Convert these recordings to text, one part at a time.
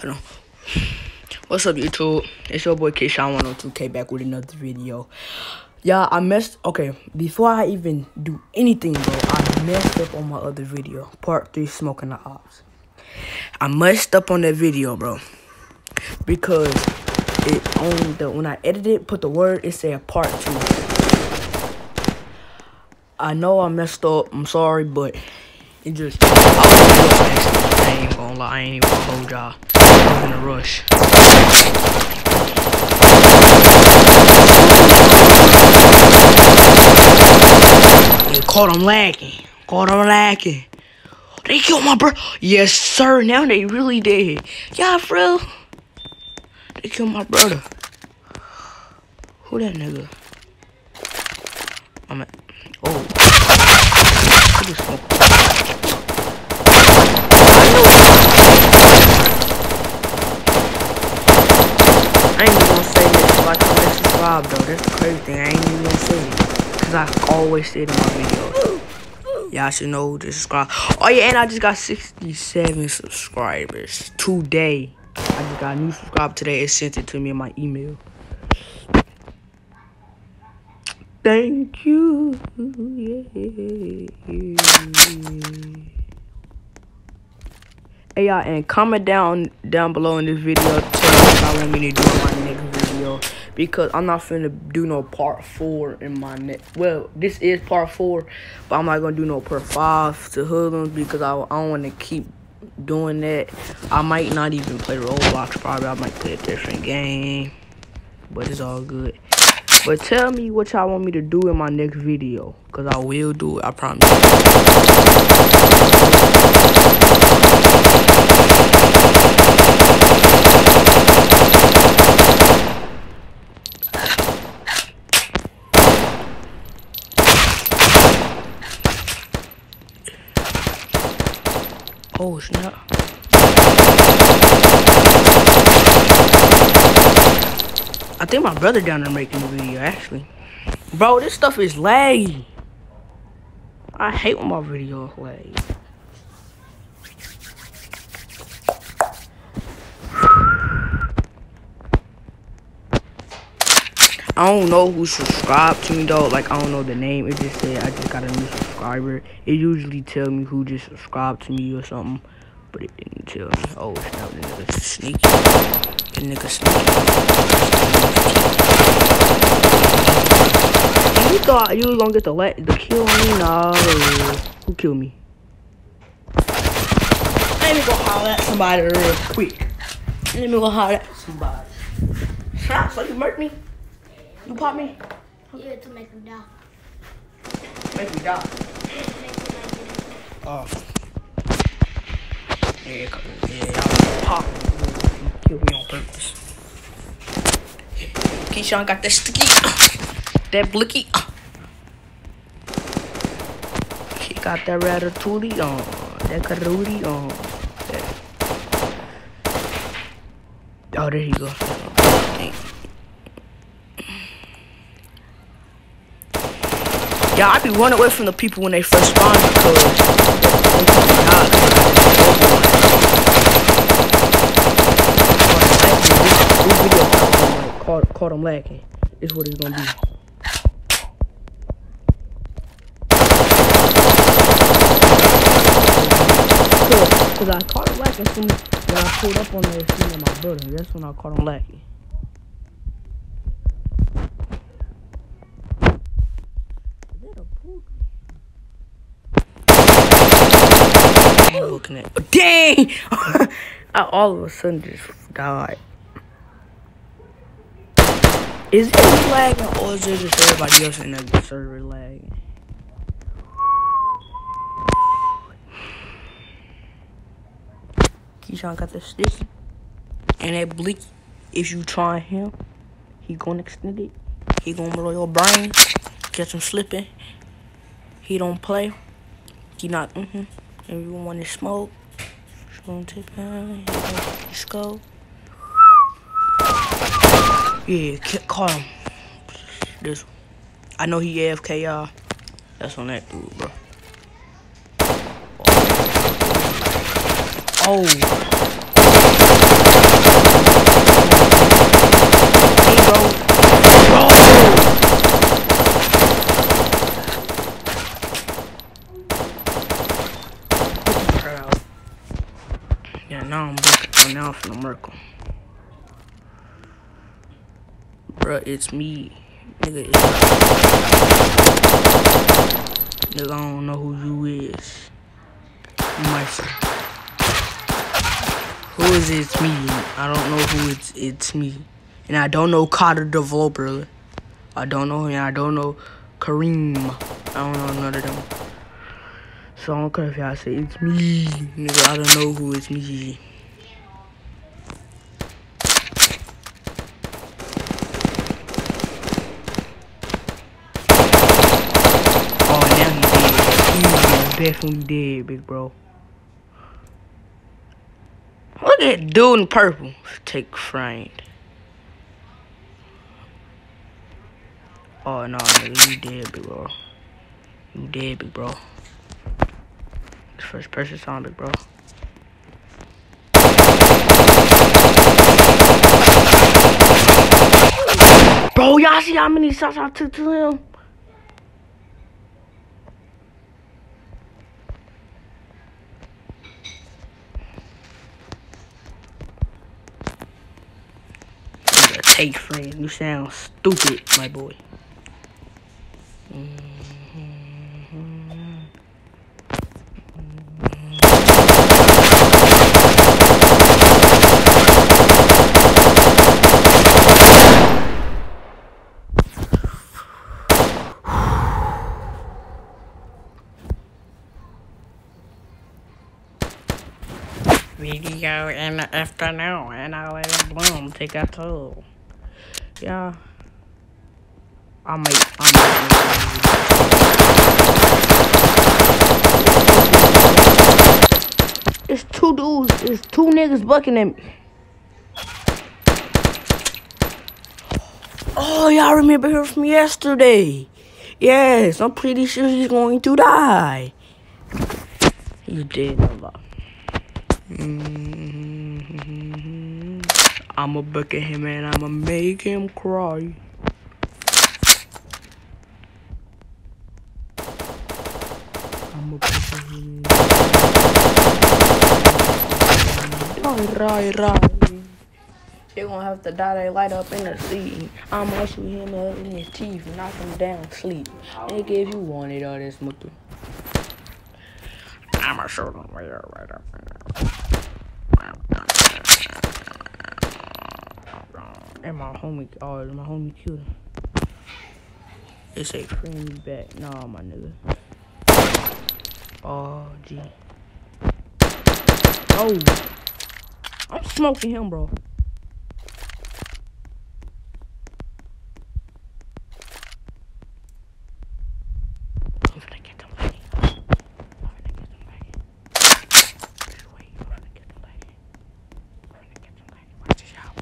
Hold on. What's up, YouTube? It's your boy Keshawn102K back with another video. Yeah, I messed... Okay, before I even do anything, bro, I messed up on my other video. Part 3, Smoking the Ops. I messed up on that video, bro. Because it on the... When I edited, put the word, it said Part 2. I know I messed up. I'm sorry, but it just... I ain't gonna lie. I ain't even gonna hold y'all. I was in a rush. Yeah, caught him lacking. Caught him lacking. They killed my bro. Yes, sir. Now they really did. Yeah, bro. They killed my brother. Who that nigga? I'm at. Oh. Who the smoke? I ain't even gonna say this if I comment subscribe though. That's the crazy thing. I ain't even gonna say it. Cause I always say it in my videos. Y'all should know to subscribe. Oh yeah, and I just got 67 subscribers today. I just got a new subscriber today. It sent it to me in my email. Thank you. Yeah. Hey y'all, and comment down down below in this video I want me to do my next video because I'm not finna do no part four in my next. Well, this is part four, but I'm not gonna do no part five to hoodlums because I, I don't want to keep doing that. I might not even play Roblox. Probably I might play a different game, but it's all good. But tell me what y'all want me to do in my next video, cause I will do it. I promise. I think my brother down there making the video actually. Bro, this stuff is laggy. I hate when my videos lag. I don't know who subscribed to me though. Like I don't know the name. It just said I just got a new subscriber. It usually tell me who just subscribed to me or something. But it didn't tell me. Oh snap, the nigga sneaky. The nigga sneaky. You thought you was gonna get the let the kill on me? No. Who killed me? Let me go holler at somebody real quick. Let me go holler at somebody. Snap, so you murked me? You pop me? Yeah, to make him die. Make me die. Yeah, to make him not get it. Oh. Yeah, y'all pop killed me on purpose. Keshawn got that sticky, that blicky. He got that ratatouille on, that karootie on. Oh, there you go. Yeah, I be running away from the people when they first spawn because they come out. This video caught, caught, him lacking. Is what it's gonna be. Cause I caught him lacking soon when I pulled up on there seeing my brother. That's when I caught him lacking. Dang! I all of a sudden just died. Is it lagging or is it just everybody else in the server lagging? Keshawn got the sticky. And that blicky, if you try him, he gonna extend it. He gonna blow your brain. Catch him slipping. He don't play. He not, mm-hmm. Everyone want to smoke. Just gonna take. Let's go. Yeah, call him. This. I know he AFK, y'all. That's on that dude, bro. Oh. Hey, bro. Bro. Yeah, now I'm back. Now I'm from the him. Bruh, it's me. Nigga, it's Nigga, I don't know who you is. Say. Who is it? It's me. I don't know who it's it's me. And I don't know Carter developer. I don't know him. I don't know Kareem. I don't know none of them. So I don't care if y'all say it's me. Nigga, I don't know who it's me. Oh, now he dead. He is definitely dead, big bro. Look at that dude in purple. Take framed. Oh no, nigga, you dead, big bro. You dead, big bro. First person song, big bro. Bro, y'all see how many shots I took to him? Take friend, you sound stupid, my boy. Video in the afternoon, and I let it bloom take a toll. Yeah. I might, I might. It's two dudes, it's two niggas bucking at me. Oh, y'all remember her from yesterday? Yes, I'm pretty sure he's going to die. He's dead, no Mm-hmm. I'ma book at him and I'ma make him cry. I'ma book at him. They gonna have to die they light up in the sea. I'ma shoot him up in his teeth knock him down sleep. Nigga, if you wanted all this mutu. I'ma shoot him right up, right up, right up. And my homie, oh, my homie killed him. They say me back. Nah, my nigga. Oh, gee. Oh. I'm smoking him, bro. I'm finna get them lady. I'm finna get them lady. Just wait, I'm finna get them lady. I'm finna get them lady. Watch this out.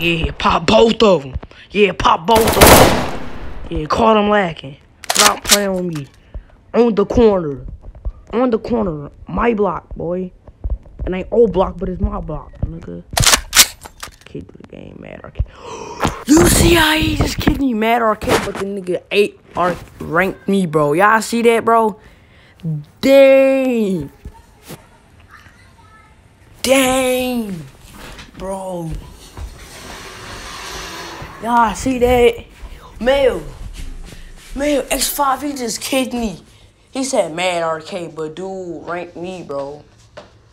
Yeah, pop both of them. Yeah, pop both of them. Yeah, caught him lacking. Stop playing with me. On the corner. On the corner. My block, boy. It ain't old block, but it's my block, nigga. Kid the game, mad arcade. you see how he just kicked me mad arcade, but the nigga eight arc ranked me, bro. Y'all see that, bro? Dang. Dang. Bro. Y'all see that? Mail. Mail, X5, he just kicked me. He said mad arcade, but dude rank me, bro.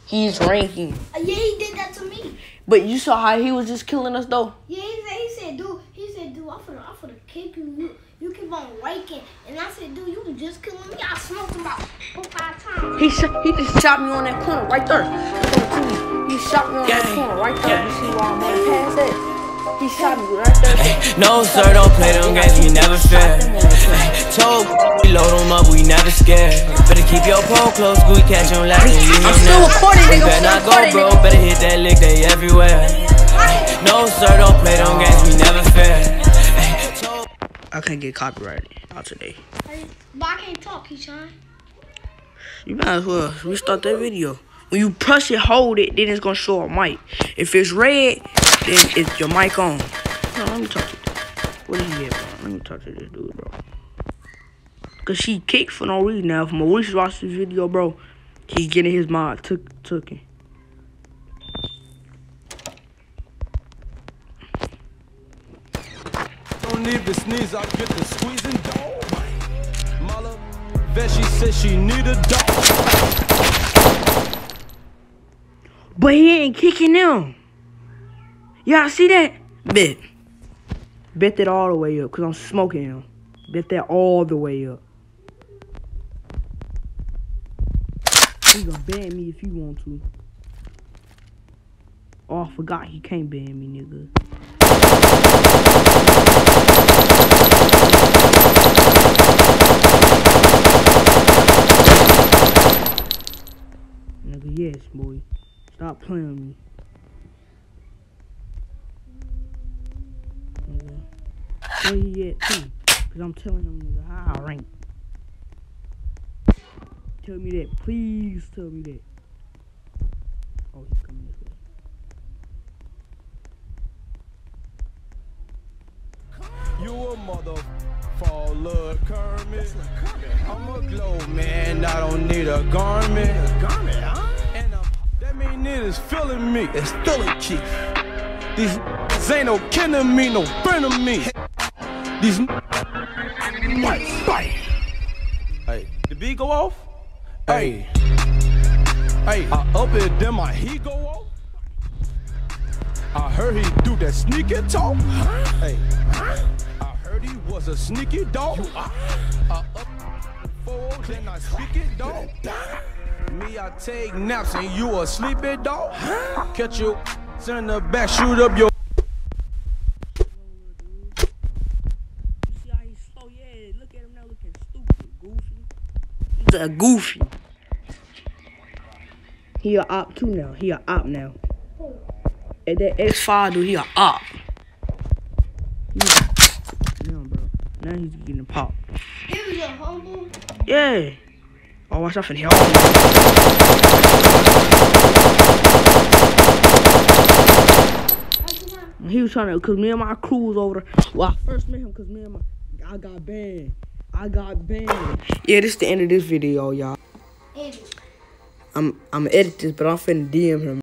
He's ranking. Uh, yeah, he did that to me. But you saw how he was just killing us, though? Yeah, he said, he said, dude, he said, dude, I'm finna, I'm finna kick you. You, you keep on ranking. And I said, dude, you was just killing me. I smoked him about four, five times. He shot, he just shot me on that corner right there. Look on the TV. He shot me on that corner right there. You see why I'm on the pass that? He shot me right there. No, sir, don't play them games, we never fair. Told we load them up, we never scared. Better keep your pole close, we catch them like they leave I'm still recording, nigga. Better not go bro. better hit that lick, they everywhere. No, sir, don't play them games, we never fair. I can't get copyrighted out today. Hey, But I can't talk, Keshawn. You might as well restart that video. When you press it, hold it, then it's gonna show a mic. If it's red, then it's your mic on. No, let me talk to What is he at, bro? Let me talk to this dude, bro. Cause she kicked for no reason. Now, if Maurice watched this video, bro, he's getting his mind took took it. Don't need the sneeze, I get the squeezing dog. Mala, bet she said she need a dog. But he ain't kicking them. Y'all see that? Bet. Bet that all the way up, cause I'm smoking him. Bet that all the way up. He gonna ban me if he want to. Oh, I forgot he can't ban me, nigga. Nigga, yes, boy. Stop playing me. Too? Because I'm telling him, nigga, I rank. Tell me that. Please tell me that. Oh, he's coming this way. You a mother faller Kermit. I'm a glow man, I don't need a garment. garment, huh? And um, that mean it is feeling me. It's still a Keith. These ain't no kin to me, no friend of me. These n***s bite. Hey, the beat go off? Hey. Hey, I up it, then my heat go off. I heard he do that sneaky talk. Hey, I heard he was a sneaky dog. I up four, then I speak it dog. Me, I take naps and you a sleepy dog. Catch you in the back, shoot up your. You see how he's slow? Yeah, look at him now looking stupid, goofy. He's a goofy. He a op too now. He a op now. And that X5 dude, he a op. He now, bro. Now he's getting popped. He was a humble. Yeah. Oh, watch out for the hell. He was trying to, cause me and my crew was over there. Well, I first met him cause me and my, I got banned. I got banned. Yeah, this is the end of this video, y'all. I'm, I'm gonna edit this, but I'm finna DM him.